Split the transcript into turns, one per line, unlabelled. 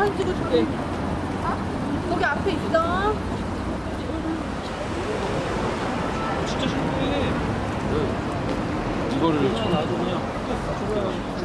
사진 찍어줄게. 어? 거기 앞에 있어.
진짜 신기해. 네.
이거를
나도 그냥 고맙습니다.